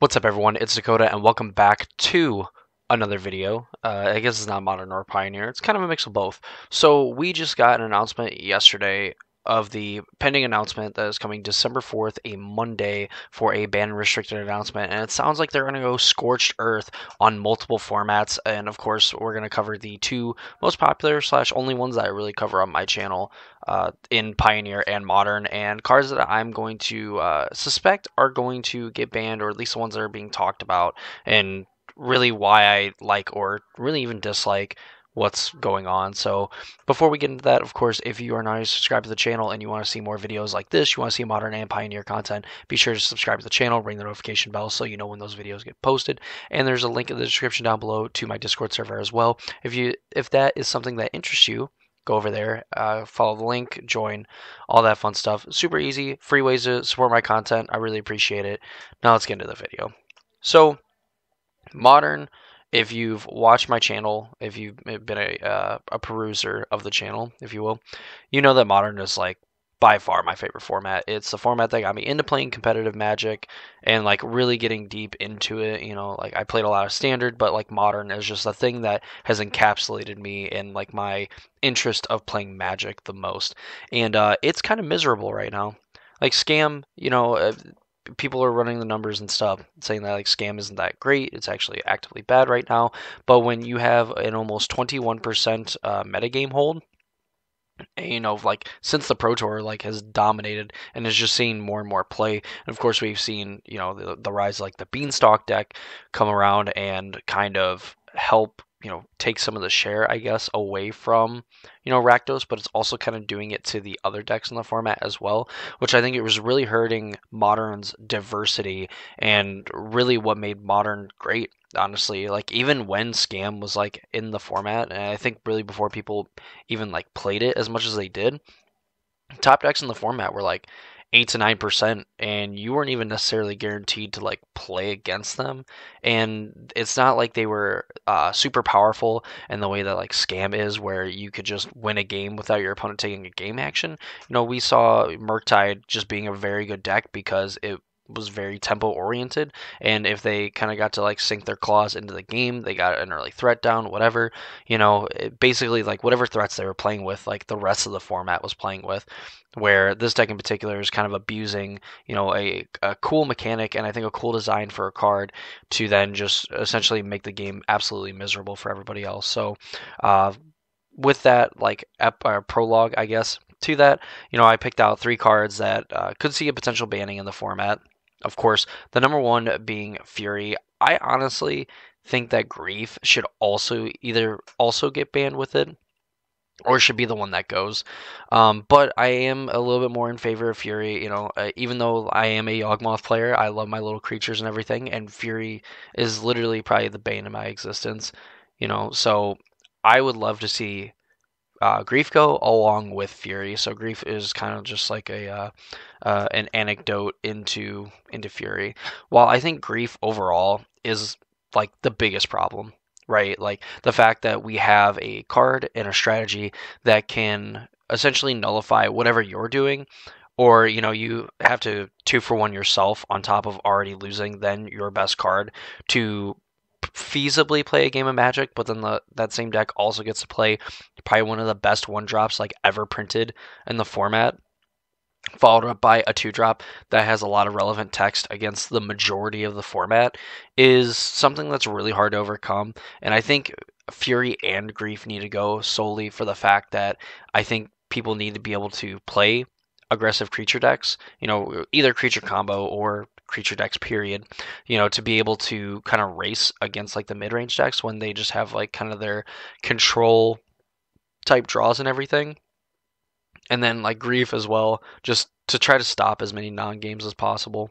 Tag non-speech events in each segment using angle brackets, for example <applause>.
What's up everyone, it's Dakota and welcome back to another video. Uh, I guess it's not Modern or Pioneer, it's kind of a mix of both. So we just got an announcement yesterday of the pending announcement that is coming December 4th, a Monday, for a ban restricted announcement. And it sounds like they're going to go scorched earth on multiple formats. And of course, we're going to cover the two most popular slash only ones that I really cover on my channel uh, in Pioneer and Modern. And cards that I'm going to uh, suspect are going to get banned, or at least the ones that are being talked about. And really why I like or really even dislike what's going on. So before we get into that, of course, if you are not subscribed to the channel and you want to see more videos like this, you want to see modern and pioneer content, be sure to subscribe to the channel, ring the notification bell so you know when those videos get posted. And there's a link in the description down below to my Discord server as well. If you if that is something that interests you, go over there, uh, follow the link, join, all that fun stuff. Super easy, free ways to support my content. I really appreciate it. Now let's get into the video. So, modern if you've watched my channel, if you've been a uh, a peruser of the channel, if you will, you know that modern is like by far my favorite format. It's the format that got me into playing competitive Magic and like really getting deep into it. You know, like I played a lot of standard, but like modern is just a thing that has encapsulated me in like my interest of playing Magic the most. And uh, it's kind of miserable right now. Like scam, you know, uh, people are running the numbers and stuff saying that like scam isn't that great it's actually actively bad right now. But when you have an almost 21% uh, metagame hold you know like since the pro tour like has dominated and is just seeing more and more play and of course we've seen you know the, the rise like the beanstalk deck come around and kind of help you know take some of the share I guess away from you know Rakdos, but it's also kind of doing it to the other decks in the format as well, which I think it was really hurting Modern's diversity and really what made Modern great. Honestly, like even when Scam was like in the format, and I think really before people even like played it as much as they did, top decks in the format were like eight to nine percent, and you weren't even necessarily guaranteed to like play against them. And it's not like they were uh, super powerful in the way that like Scam is, where you could just win a game without your opponent taking a game action. You know, we saw Murktide just being a very good deck because it was very tempo oriented and if they kind of got to like sink their claws into the game they got an early threat down whatever you know basically like whatever threats they were playing with like the rest of the format was playing with where this deck in particular is kind of abusing you know a, a cool mechanic and i think a cool design for a card to then just essentially make the game absolutely miserable for everybody else so uh, with that like ep- uh, prologue i guess to that, you know, I picked out three cards that uh, could see a potential banning in the format. Of course, the number one being Fury. I honestly think that Grief should also either also get banned with it or should be the one that goes. Um, but I am a little bit more in favor of Fury. You know, uh, even though I am a Yawgmoth player, I love my little creatures and everything, and Fury is literally probably the bane of my existence. You know, so I would love to see uh, Grief go along with Fury. So Grief is kind of just like a uh, uh, an anecdote into into Fury. While I think Grief overall is like the biggest problem, right? Like the fact that we have a card and a strategy that can essentially nullify whatever you're doing or you know you have to two for one yourself on top of already losing then your best card to feasibly play a game of Magic, but then the, that same deck also gets to play probably one of the best one drops like ever printed in the format. Followed up by a two drop that has a lot of relevant text against the majority of the format is something that's really hard to overcome. And I think Fury and Grief need to go solely for the fact that I think people need to be able to play aggressive creature decks, you know, either creature combo or creature decks period you know to be able to kind of race against like the mid-range decks when they just have like kind of their control type draws and everything. And then like grief as well just to try to stop as many non-games as possible.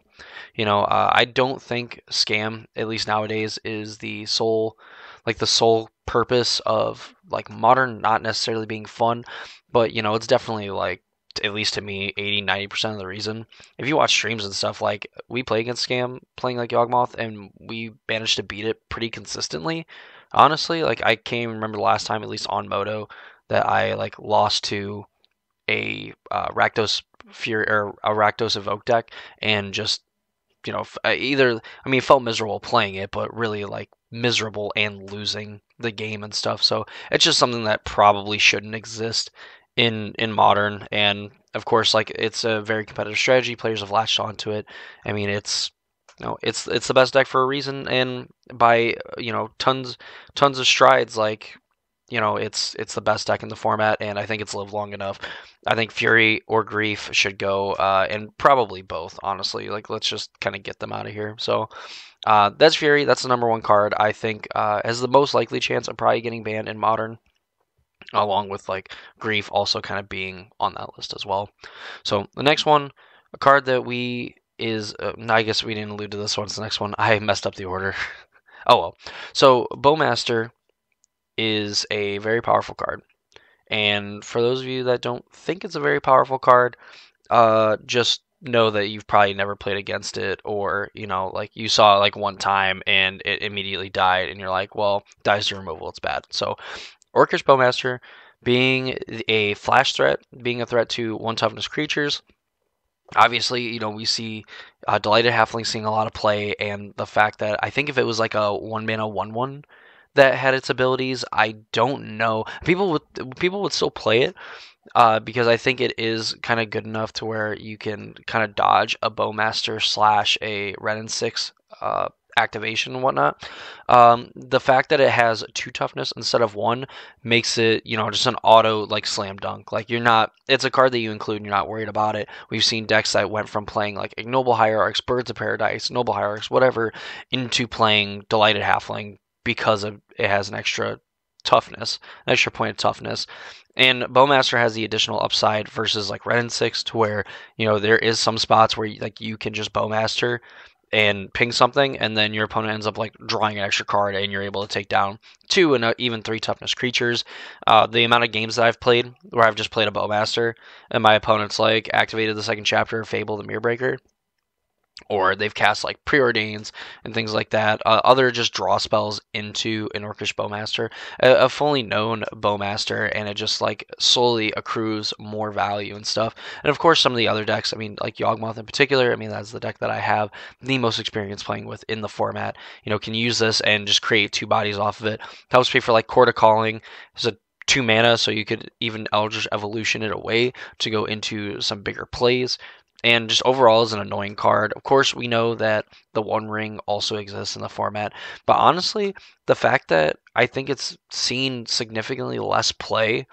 You know uh, i don't think scam at least nowadays is the sole like the sole purpose of like modern not necessarily being fun but you know it's definitely like at least to me, 80, 90% of the reason. If you watch streams and stuff, like we play against Scam playing like Yawgmoth and we managed to beat it pretty consistently. Honestly, like I can't even remember the last time, at least on Modo, that I like lost to a uh, Rakdos Fury or a Rakdos Evoke deck and just you know, uh, either I mean, felt miserable playing it, but really like miserable and losing the game and stuff. So it's just something that probably shouldn't exist in in modern. And of course, like it's a very competitive strategy. Players have latched onto it. I mean, it's you know, it's it's the best deck for a reason, and by you know tons tons of strides. Like you know, it's it's the best deck in the format, and I think it's lived long enough. I think Fury or Grief should go, uh, and probably both. Honestly, like let's just kind of get them out of here. So uh, that's Fury. That's the number one card. I think uh, has the most likely chance of probably getting banned in Modern, along with like Grief also kind of being on that list as well. So the next one, a card that we is uh, I guess we didn't allude to this one. It's the next one. <laughs> I messed up the order. <laughs> oh well. So Bowmaster is a very powerful card. And for those of you that don't think it's a very powerful card, uh, just know that you've probably never played against it, or you know, like you saw it like one time and it immediately died, and you're like, well, dies to removal, it's bad. So, Orcish Bowmaster, being a flash threat, being a threat to one toughness creatures. Obviously, you know we see uh, Delighted Halfling seeing a lot of play, and the fact that I think if it was like a one mana one one that had its abilities. I don't know. People would people would still play it uh, because I think it is kind of good enough to where you can kind of dodge a bowmaster slash a Wrenn and Six uh, activation and whatnot. Um, the fact that it has two toughness instead of one makes it, you know, just an auto like slam dunk. Like you're not, it's a card that you include and you're not worried about it. We've seen decks that went from playing like Ignoble Hierarchs, Birds of Paradise, Noble Hierarchs, whatever, into playing Delighted Halfling because of it has an extra toughness, an extra point of toughness. And Bowmaster has the additional upside versus like Wrenn and Six, to where you know there is some spots where like you can just Bowmaster and ping something, and then your opponent ends up like drawing an extra card, and you're able to take down two and uh, even three toughness creatures. Uh, the amount of games that I've played where I've just played a Bowmaster, and my opponent's like activated the second chapter of Fable the Mirror Breaker, or they've cast like preordains and things like that. Uh, other just draw spells into an Orcish Bowmaster, a, a, fully known Bowmaster, and it just like slowly accrues more value and stuff. And of course, some of the other decks, I mean, like Yawgmoth in particular, I mean, that's the deck that I have the most experience playing with in the format. You know, can use this and just create two bodies off of it. Helps pay for like Chord of Calling. It's a two mana, so you could even Eldritch Evolution it away to go into some bigger plays and just overall is an annoying card. Of course, we know that the One Ring also exists in the format, but honestly, the fact that I think it's seen significantly less play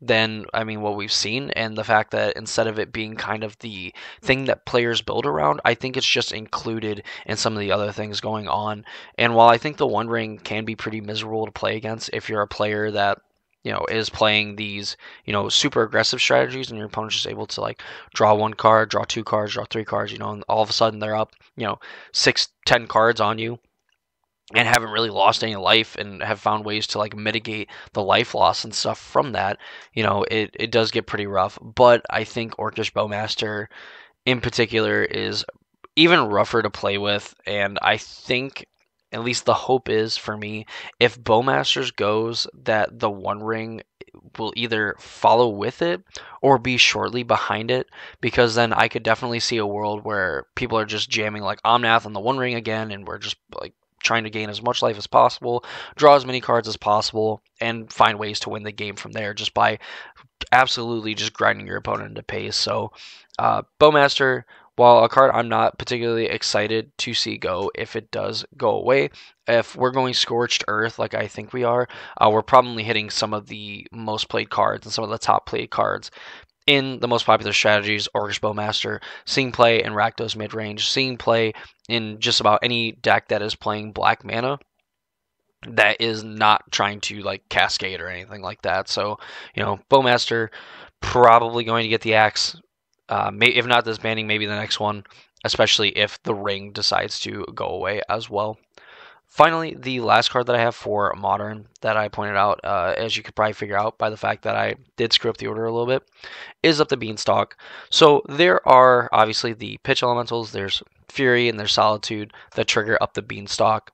than I mean what we've seen, and the fact that instead of it being kind of the thing that players build around, I think it's just included in some of the other things going on. And while I think the One Ring can be pretty miserable to play against if you're a player that you know, is playing these, you know, super aggressive strategies and your opponent's just able to like draw one card, draw two cards, draw three cards, you know, and all of a sudden they're up, you know, six, ten cards on you and haven't really lost any life and have found ways to like mitigate the life loss and stuff from that, you know, it, it does get pretty rough. But I think Orcish Bowmaster in particular is even rougher to play with and I think at least the hope is for me, if Bowmasters goes, that the One Ring will either follow with it or be shortly behind it, because then I could definitely see a world where people are just jamming like Omnath on the One Ring again, and we're just like trying to gain as much life as possible, draw as many cards as possible, and find ways to win the game from there just by absolutely just grinding your opponent into pace. So, uh, Bowmaster while a card I'm not particularly excited to see go if it does go away, if we're going Scorched Earth like I think we are, uh, we're probably hitting some of the most played cards and some of the top played cards in the most popular strategies, Orcish Bowmaster, seeing play in Rakdos midrange, seeing play in just about any deck that is playing black mana that is not trying to like cascade or anything like that. So, you know, Bowmaster probably going to get the axe uh, may, if not this banning, maybe the next one, especially if the ring decides to go away as well. Finally, the last card that I have for Modern that I pointed out, uh, as you could probably figure out by the fact that I did screw up the order a little bit, is up the Beanstalk. So there are obviously the pitch elementals, there's Fury and there's Solitude that trigger up the Beanstalk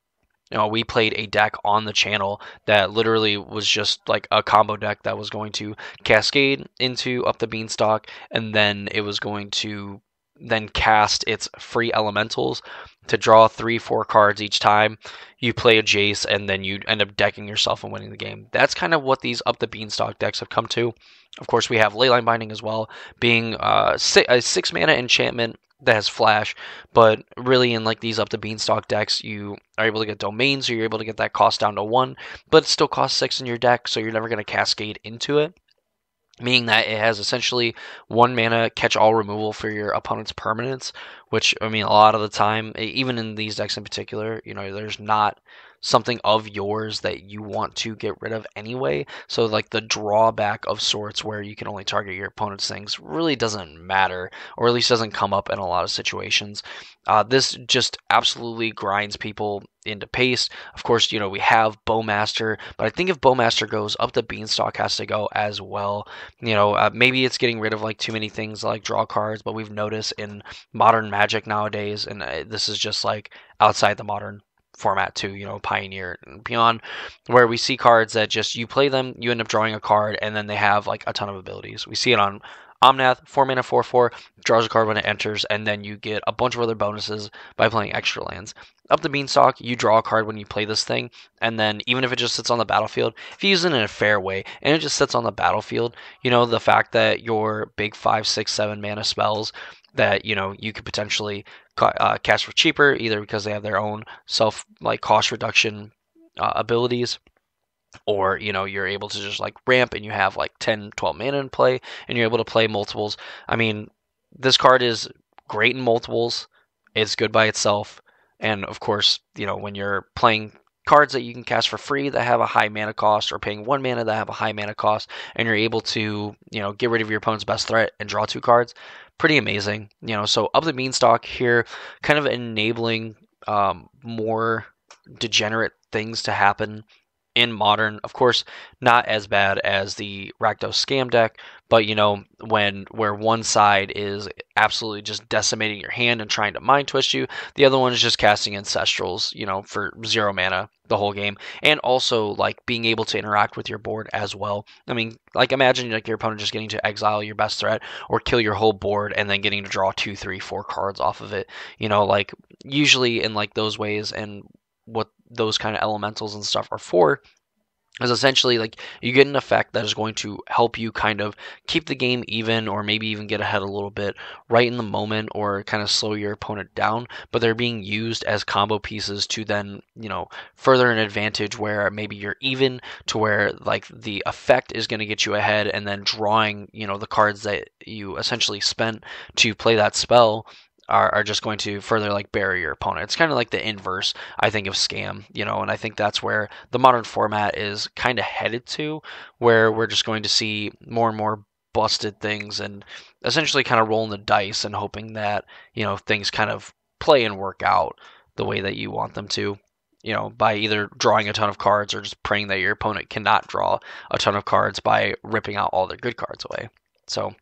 you know, we played a deck on the channel that literally was just like a combo deck that was going to cascade into up the beanstalk, and then it was going to then cast its free elementals to draw three, four cards each time. You play a Jace, and then you end up decking yourself and winning the game. That's kind of what these up the beanstalk decks have come to. Of course, we have Leyline Binding as well, being uh, a six mana enchantment that has flash, but really in like these up the beanstalk decks, you are able to get domains, so you're able to get that cost down to one, but it still costs six in your deck, so you're never going to cascade into it meaning that it has essentially one mana catch all removal for your opponent's permanents which i mean a lot of the time even in these decks in particular you know there's not something of yours that you want to get rid of anyway. So like the drawback of sorts where you can only target your opponent's things really doesn't matter, or at least doesn't come up in a lot of situations. Uh, this just absolutely grinds people into pace. Of course, you know, we have Bowmaster, but I think if Bowmaster goes up, the Beanstalk has to go as well. You know, uh, maybe it's getting rid of like too many things like draw cards, but we've noticed in modern Magic nowadays, and uh, this is just like outside the modern format too, you know, Pioneer and beyond, where we see cards that just you play them, you end up drawing a card, and then they have like a ton of abilities. We see it on Omnath, 4 mana 4 4, draws a card when it enters, and then you get a bunch of other bonuses by playing extra lands. Up the Beanstalk, you draw a card when you play this thing, and then even if it just sits on the battlefield, if you use it in a fair way, and it just sits on the battlefield, you know, the fact that your big 5, 6, 7 mana spells that, you know, you could potentially uh, cast for cheaper, either because they have their own self like cost reduction uh, abilities, or you know you're able to just like ramp and you have like 10, 12 mana in play, and you're able to play multiples. I mean, this card is great in multiples. It's good by itself, and of course, you know when you're playing cards that you can cast for free that have a high mana cost or paying one mana that have a high mana cost and you're able to you know get rid of your opponent's best threat and draw two cards pretty amazing you know so up the beanstalk here kind of enabling um, more degenerate things to happen in modern. Of course, not as bad as the Rakdos scam deck, but you know, when where one side is absolutely just decimating your hand and trying to mind twist you, the other one is just casting ancestrals, you know, for zero mana the whole game. And also like being able to interact with your board as well. I mean, like imagine like your opponent just getting to exile your best threat or kill your whole board and then getting to draw two, three, four cards off of it. You know, like usually in like those ways and what those kind of elementals and stuff are for is essentially like you get an effect that is going to help you kind of keep the game even or maybe even get ahead a little bit right in the moment or kind of slow your opponent down but they're being used as combo pieces to then you know further an advantage where maybe you're even to where like the effect is going to get you ahead and then drawing you know the cards that you essentially spent to play that spell are, are just going to further like bury your opponent. It's kind of like the inverse, I think, of scam, you know, and I think that's where the modern format is kind of headed to, where we're just going to see more and more busted things and essentially kind of rolling the dice and hoping that, you know, things kind of play and work out the way that you want them to you know, by either drawing a ton of cards or just praying that your opponent cannot draw a ton of cards by ripping out all their good cards away. So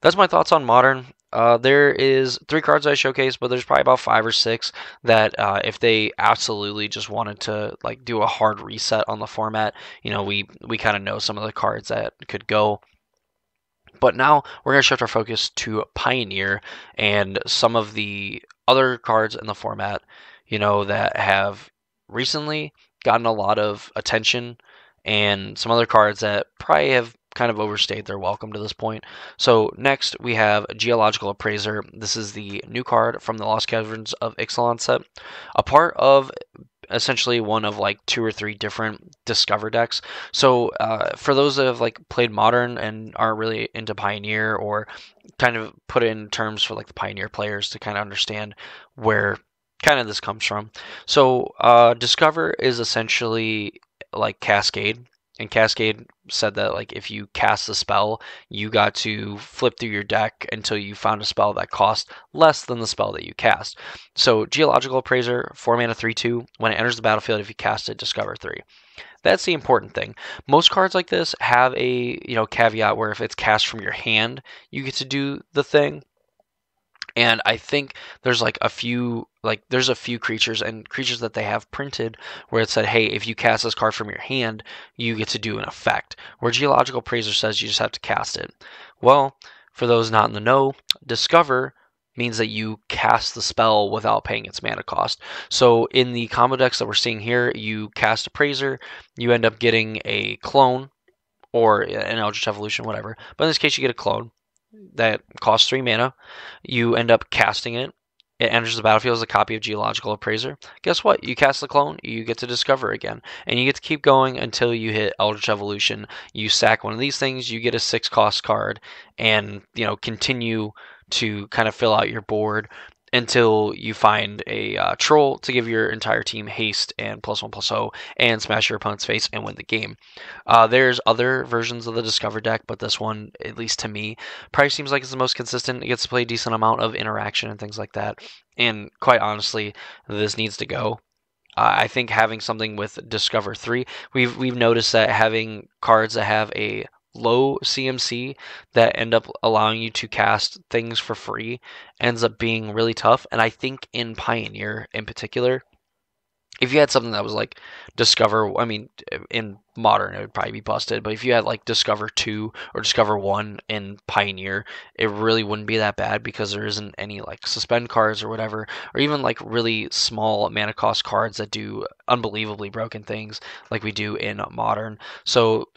that's my thoughts on modern. Uh, there is three cards I showcased, but there's probably about five or six that uh, if they absolutely just wanted to like do a hard reset on the format, you know, we we kind of know some of the cards that could go. But now we're going to shift our focus to Pioneer and some of the other cards in the format, you know, that have recently gotten a lot of attention and some other cards that probably have kind of overstayed their welcome to this point. So next we have Geological Appraiser. This is the new card from the Lost Caverns of Ixalan set. A part of essentially one of like two or three different discover decks. So uh, for those that have like played modern and aren't really into Pioneer or kind of put in terms for like the Pioneer players to kind of understand where kind of this comes from. So uh, discover is essentially like Cascade and Cascade said that like if you cast a spell, you got to flip through your deck until you found a spell that cost less than the spell that you cast. So Geological Appraiser, 4 mana 3 2. When it enters the battlefield, if you cast it, discover 3. That's the important thing. Most cards like this have a you know caveat where if it's cast from your hand, you get to do the thing and I think there's like a few like there's a few creatures and creatures that they have printed where it said, hey, if you cast this card from your hand, you get to do an effect. Where Geological Appraiser says you just have to cast it. Well, for those not in the know, Discover means that you cast the spell without paying its mana cost. So in the combo decks that we're seeing here, you cast Appraiser, you end up getting a clone or an Eldritch Evolution, whatever. But in this case, you get a clone that costs three mana. You end up casting it. It enters the battlefield as a copy of Geological Appraiser. Guess what? You cast the clone, you get to discover again. And you get to keep going until you hit Eldritch Evolution. You sack one of these things, you get a six cost card, and you know, continue to kind of fill out your board until you find a uh, troll to give your entire team haste and plus one plus O and smash your opponent's face and win the game. Uh, there's other versions of the Discover deck, but this one, at least to me, probably seems like it's the most consistent. It gets to play a decent amount of interaction and things like that. And quite honestly, this needs to go. Uh, I think having something with Discover 3, we've we've noticed that having cards that have a low CMC that end up allowing you to cast things for free ends up being really tough. And I think in Pioneer in particular, if you had something that was like Discover, I mean, in Modern it would probably be busted, but if you had like Discover 2 or Discover 1 in Pioneer, it really wouldn't be that bad because there isn't any like suspend cards or whatever, or even like really small mana cost cards that do unbelievably broken things like we do in Modern. So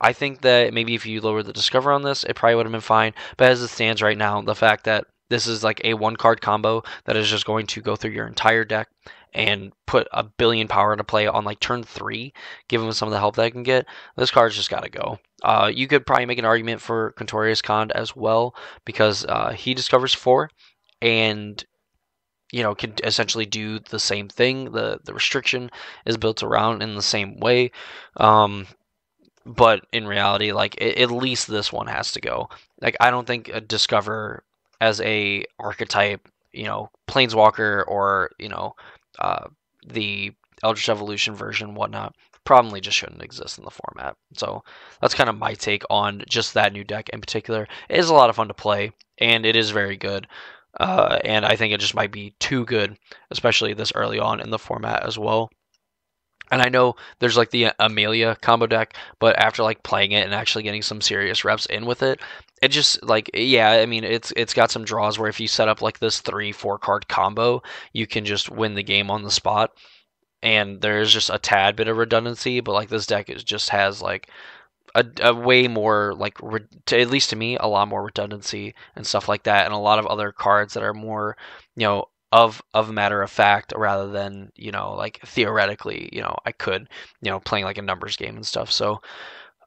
I think that maybe if you lower the discover on this, it probably would have been fine. But as it stands right now, the fact that this is like a one card combo that is just going to go through your entire deck and put a billion power into play on like turn three, give given some of the help that I can get, this card's just got to go. Uh, you could probably make an argument for Quintorius Kand as well because uh, he discovers four and you know can essentially do the same thing. The the restriction is built around in the same way. Um, but in reality, like it, at least this one has to go. Like I don't think a Discover as a archetype, you know, Planeswalker or you know, uh, the Eldritch Evolution version, whatnot, probably just shouldn't exist in the format. So that's kind of my take on just that new deck in particular. It is a lot of fun to play, and it is very good. Uh, and I think it just might be too good, especially this early on in the format as well. And I know there's like the uh, Amalia combo deck, but after like playing it and actually getting some serious reps in with it, it just like yeah, I mean it's it's got some draws where if you set up like this three four card combo, you can just win the game on the spot. And there's just a tad bit of redundancy, but like this deck is just has like a, a way more like re- to, at least to me a lot more redundancy and stuff like that, and a lot of other cards that are more you know of of matter of fact rather than you know like theoretically you know I could you know playing like a numbers game and stuff. So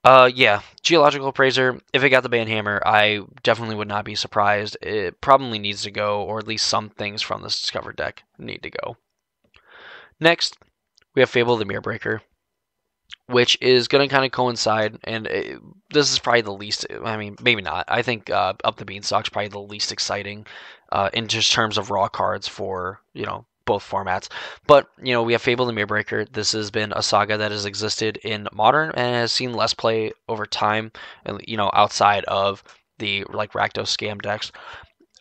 uh yeah geological appraiser if it got the banhammer I definitely would not be surprised. It probably needs to go or at least some things from this discovered deck need to go. Next we have Fable the Mirror Breaker which is going to kind of coincide. And it, this is probably the least. I mean, maybe not. I think uh, Up the Beanstalk's probably the least exciting uh, in just terms of raw cards for you know both formats. But you know, we have Fable the Mirrorbreaker. This has been a saga that has existed in modern and has seen less play over time. And You know, outside of the like Rakdos scam decks.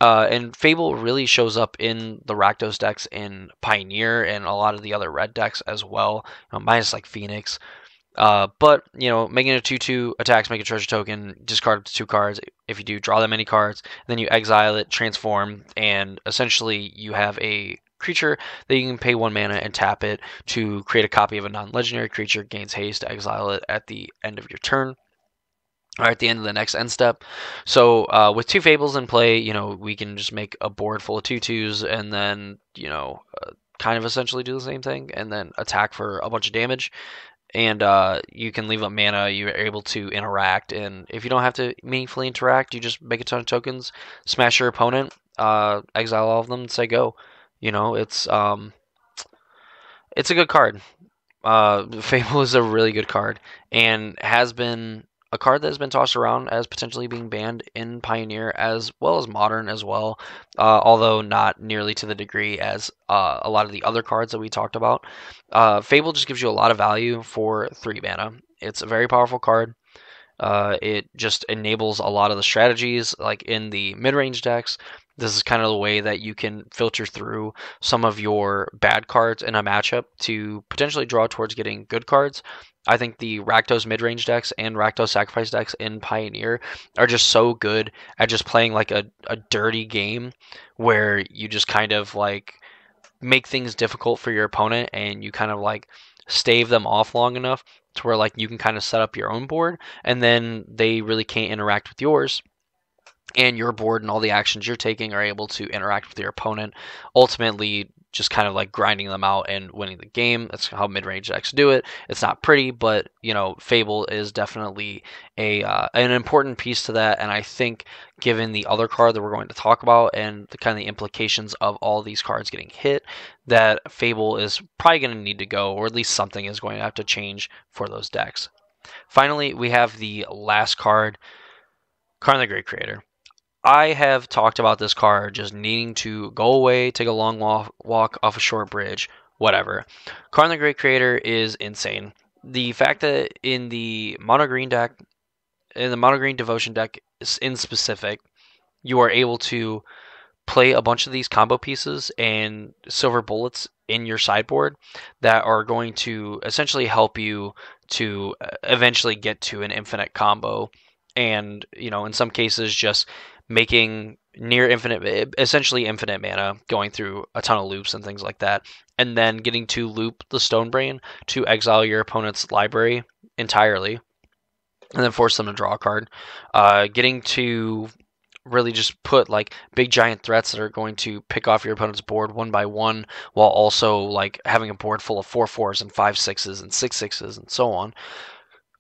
Uh, and Fable really shows up in the Rakdos decks in Pioneer and a lot of the other red decks as well, you know, minus like Phoenix. Uh, but you know, making a two-two attacks, make a treasure token, discard two cards. If you do, draw that many cards. Then you exile it, transform, and essentially you have a creature that you can pay one mana and tap it to create a copy of a non-legendary creature. Gains haste. Exile it at the end of your turn. Or at the end of the next end step. So uh, with two fables in play, you know we can just make a board full of two twos, and then you know uh, kind of essentially do the same thing, and then attack for a bunch of damage and uh, you can leave up mana. You're able to interact, and if you don't have to meaningfully interact, you just make a ton of tokens, smash your opponent, uh, exile all of them, and say go. You know, it's um, it's a good card. Uh, <laughs> Fable is a really good card, and has been a card that has been tossed around as potentially being banned in Pioneer as well as Modern as well, uh, although not nearly to the degree as uh, a lot of the other cards that we talked about. Uh, Fable just gives you a lot of value for three mana. It's a very powerful card. Uh, it just enables a lot of the strategies, like in the mid-range decks, this is kind of the way that you can filter through some of your bad cards in a matchup to potentially draw towards getting good cards. I think the Rakdos mid-range decks and Rakdos sacrifice decks in Pioneer are just so good at just playing like a, a dirty game where you just kind of like make things difficult for your opponent and you kind of like stave them off long enough to where like you can kind of set up your own board and then they really can't interact with yours and your board and all the actions you're taking are able to interact with your opponent, ultimately just kind of like grinding them out and winning the game. That's how mid-range decks do it. It's not pretty, but you know, Fable is definitely a uh, an important piece to that. And I think, given the other card that we're going to talk about and the kind of the implications of all these cards getting hit, that Fable is probably going to need to go, or at least something is going to have to change for those decks. Finally, we have the last card, Karn the Great Creator. I have talked about this car just needing to go away, take a long walk, walk off a short bridge, whatever. Karn the Great Creator is insane. The fact that in the mono green deck, in the mono green devotion deck in specific, you are able to play a bunch of these combo pieces and silver bullets in your sideboard that are going to essentially help you to uh, eventually get to an infinite combo and you know in some cases just making near infinite, essentially infinite mana, going through a ton of loops and things like that, and then getting to loop the Stone Brain to exile your opponent's library entirely, and then force them to draw a card. Uh, getting to really just put like big giant threats that are going to pick off your opponent's board one by one while also like having a board full of four fours and five sixes and six sixes and so on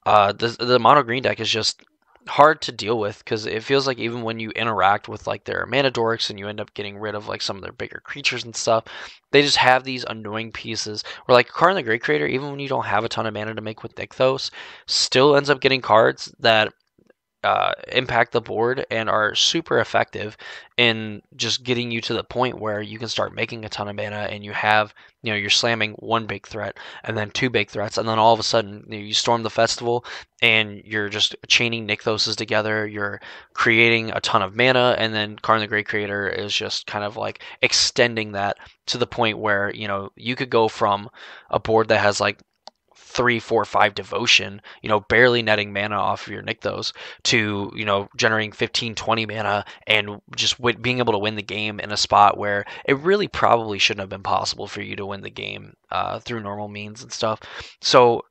uh, the, the mono green deck is just hard to deal with because it feels like even when you interact with like their mana dorks and you end up getting rid of like some of their bigger creatures and stuff, they just have these annoying pieces. Where like Karn the Great Creator, even when you don't have a ton of mana to make with Nykthos, still ends up getting cards that uh, impact the board and are super effective in just getting you to the point where you can start making a ton of mana and you have you know you're slamming one big threat and then two big threats and then all of a sudden you, know, you storm the festival and you're just chaining Nykthoses together you're creating a ton of mana and then Karn the Great Creator is just kind of like extending that to the point where you know you could go from a board that has like three, four, five devotion, you know, barely netting mana off of your Nykthos to, you know, generating 15, 20 mana and just w- being able to win the game in a spot where it really probably shouldn't have been possible for you to win the game uh, through normal means and stuff. So,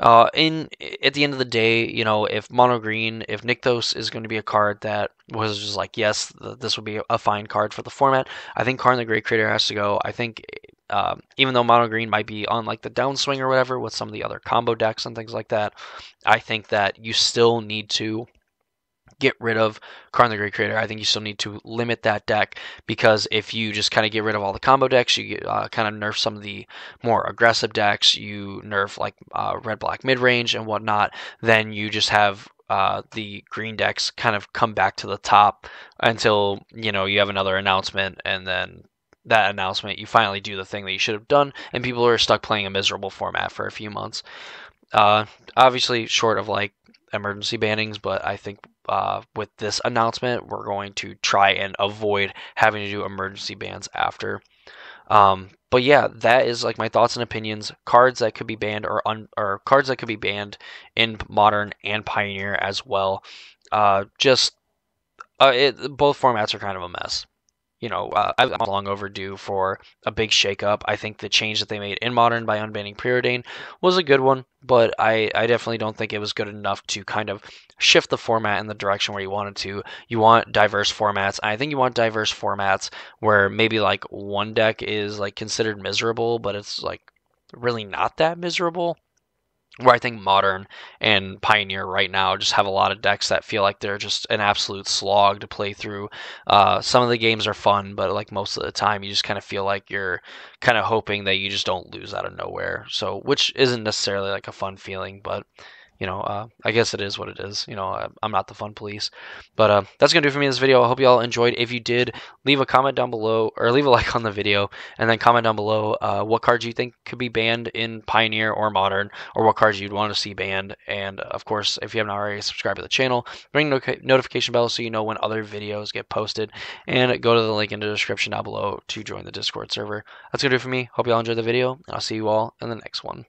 uh, in at the end of the day, you know, if mono green, if Nykthos is going to be a card that was just like, yes, this would be a fine card for the format. I think Karn the Great Creator has to go. I think um, even though mono green might be on like the downswing or whatever with some of the other combo decks and things like that, I think that you still need to get rid of Karn the Great Creator. I think you still need to limit that deck because if you just kind of get rid of all the combo decks, you uh, kind of nerf some of the more aggressive decks, you nerf like uh, red black mid range and whatnot, then you just have uh, the green decks kind of come back to the top until you know you have another announcement and then that announcement, you finally do the thing that you should have done, and people are stuck playing a miserable format for a few months. Uh, obviously, short of like emergency bannings, but I think uh, with this announcement, we're going to try and avoid having to do emergency bans after. Um, but yeah, that is like my thoughts and opinions. Cards that could be banned or un- or cards that could be banned in modern and pioneer as well. Uh, just uh, it, both formats are kind of a mess you know, uh, I'm long overdue for a big shakeup. I think the change that they made in Modern by unbanning Preordain was a good one, but I, I definitely don't think it was good enough to kind of shift the format in the direction where you wanted to. You want diverse formats. I think you want diverse formats where maybe like one deck is like considered miserable, but it's like really not that miserable where I think Modern and Pioneer right now just have a lot of decks that feel like they're just an absolute slog to play through. Uh, some of the games are fun, but like most of the time, you just kind of feel like you're kind of hoping that you just don't lose out of nowhere. So, which isn't necessarily like a fun feeling, but you know, uh, I guess it is what it is. You know, I, am not the fun police. But uh, that's going to do for me in this video. I hope you all enjoyed. If you did, leave a comment down below or leave a <laughs> like on the video and then comment down below uh, what cards you think could be banned in Pioneer or Modern or what cards you'd want to see banned. And of course, if you haven't already, subscribe to the channel, ring the notification bell so you know when other videos get posted, and go to the link in the description down below to join the Discord server. That's going to do for me. Hope you all enjoyed the video. And I'll see you all in the next one.